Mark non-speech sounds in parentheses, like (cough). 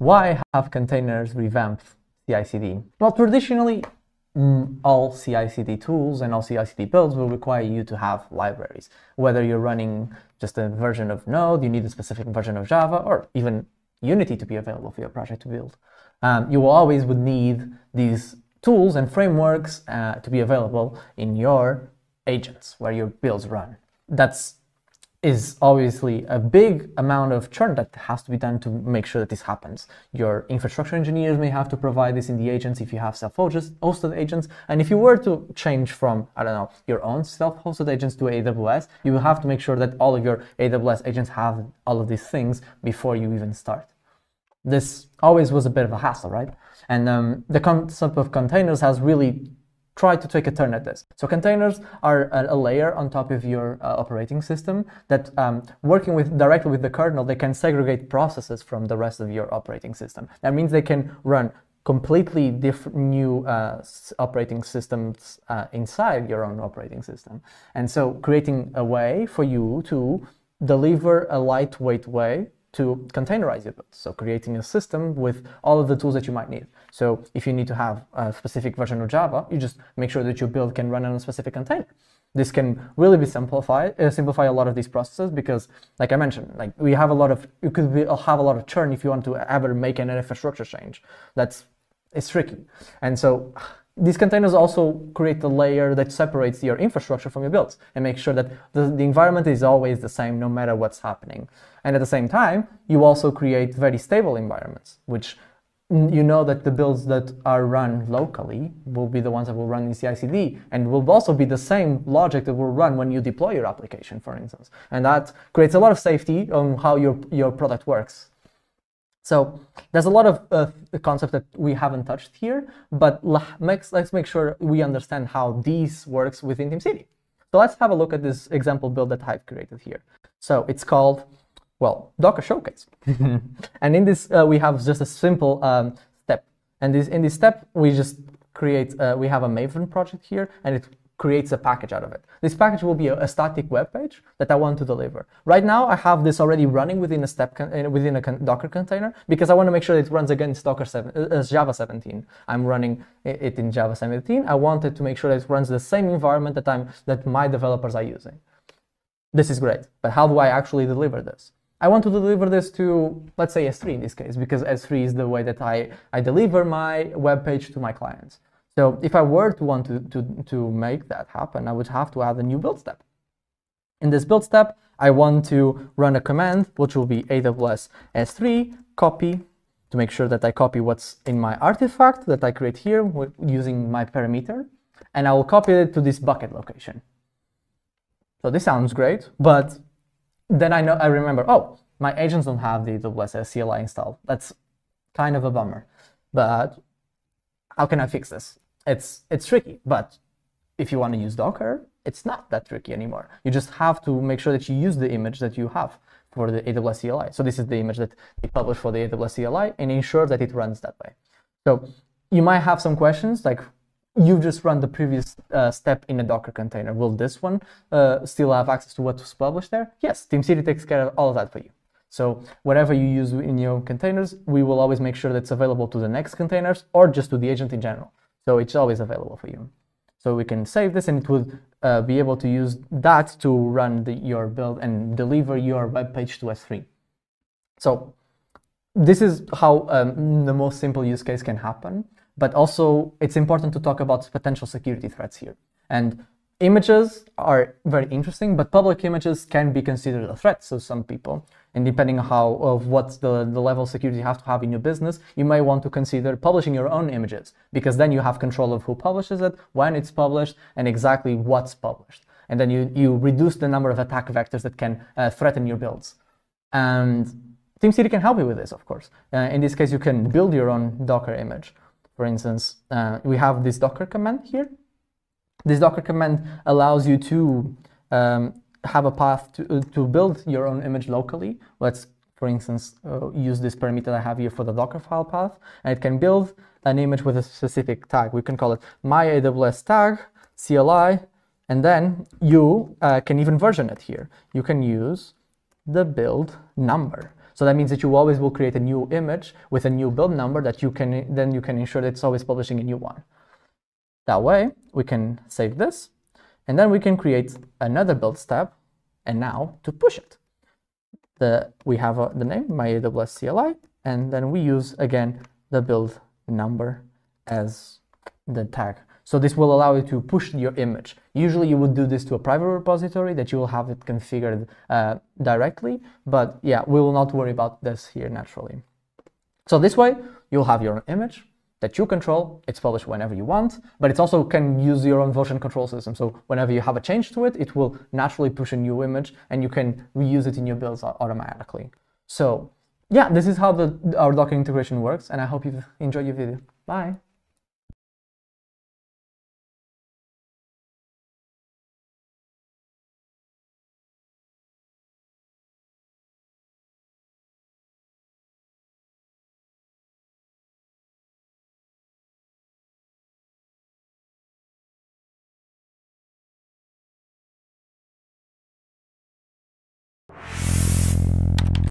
why have containers revamped CI/CD? Well, traditionally, mm, all CI/CD tools and all CI/CD builds will require you to have libraries. Whether you're running just a version of Node, you need a specific version of Java, or even Unity to be available for your project to build. Um, you always would need these tools and frameworks uh, to be available in your agents where your builds run. That's is obviously a big amount of churn that has to be done to make sure that this happens. Your infrastructure engineers may have to provide this in the agents if you have self-hosted agents. And if you were to change from, I don't know, your own self-hosted agents to AWS, you will have to make sure that all of your AWS agents have all of these things before you even start. This always was a bit of a hassle, right? And um, the concept of containers has really try to take a turn at this. So containers are a, layer on top of your uh, operating system that um, working with directly with the kernel, they can segregate processes from the rest of your operating system. That means they can run completely different new uh, operating systems uh, inside your own operating system. And so creating a way for you to deliver a lightweight way to containerize your build. So creating a system with all of the tools that you might need. So if you need to have a specific version of Java, you just make sure that your build can run on a specific container. This can really be simplified, uh, simplify a lot of these processes because, like I mentioned, like we have a lot of, you could be, have a lot of churn if you want to ever make an infrastructure change. That's, it's tricky. And so these containers also create a layer that separates your infrastructure from your builds and make sure that the, the environment is always the same no matter what's happening. And at the same time, you also create very stable environments, which you know that the builds that are run locally will be the ones that will run in CI/CD, and will also be the same logic that will run when you deploy your application, for instance. And that creates a lot of safety on how your your product works. So there's a lot of uh, concepts that we haven't touched here, but let's, let's make sure we understand how these works within TeamCity. So let's have a look at this example build that I've created here. So it's called, well, Docker Showcase. (laughs) and in this, uh, we have just a simple um, step. And this, in this step, we just create, uh, we have a Maven project here, and it creates a package out of it. This package will be a, a, static web page that I want to deliver. Right now, I have this already running within a step within a Docker container because I want to make sure it runs against Docker 7, uh, Java 17. I'm running it in Java 17. I wanted to make sure that it runs the same environment that I'm that my developers are using. This is great, but how do I actually deliver this? I want to deliver this to, let's say, S3 in this case, because S3 is the way that I, I deliver my web page to my clients. So if I were to want to, to, to make that happen, I would have to add a new build step. In this build step, I want to run a command, which will be AWS S3 copy to make sure that I copy what's in my artifact that I create here using my parameter, and I will copy it to this bucket location. So this sounds great, but then I know I remember, oh, my agents don't have the AWS CLI installed. That's kind of a bummer. But how can I fix this? It's, it's tricky, but if you want to use Docker, it's not that tricky anymore. You just have to make sure that you use the image that you have for the AWS CLI. So this is the image that we publish for the AWS CLI and ensure that it runs that way. So you might have some questions like, you've just run the previous uh, step in a Docker container. Will this one uh, still have access to what was published there? Yes, TeamCity takes care of all of that for you. So whatever you use in your containers, we will always make sure that it's available to the next containers or just to the agent in general. So it's always available for you. So we can save this and it would uh, be able to use that to run the, your build and deliver your web page to S3. So this is how um, the most simple use case can happen. But also it's important to talk about potential security threats here. And images are very interesting, but public images can be considered a threat to some people. And depending on how of what the, the level of security you have to have in your business, you may want to consider publishing your own images because then you have control of who publishes it, when it's published, and exactly what's published. And then you, you reduce the number of attack vectors that can uh, threaten your builds. And TeamCity can help you with this, of course. Uh, in this case, you can build your own Docker image. For instance, uh, we have this Docker command here this Docker command allows you to um, have a path to, uh, to build your own image locally. Let's, for instance, uh, use this parameter I have here for the Docker file path, and it can build an image with a specific tag. We can call it my AWS tag, CLI, and then you uh, can even version it here. You can use the build number. So that means that you always will create a new image with a new build number that you can then you can ensure that it's always publishing a new one. That way, we can save this, and then we can create another build step, and now to push it. The, we have uh, the name, my AWS CLI, and then we use, again, the build number as the tag. So this will allow you to push your image. Usually you would do this to a private repository that you will have it configured uh, directly, but yeah, we will not worry about this here naturally. So this way, you'll have your image that you control. It's published whenever you want, but it also can use your own version control system. So whenever you have a change to it, it will naturally push a new image and you can reuse it in your builds automatically. So yeah, this is how the, our Docker integration works, and I hope you've enjoyed your video. Bye.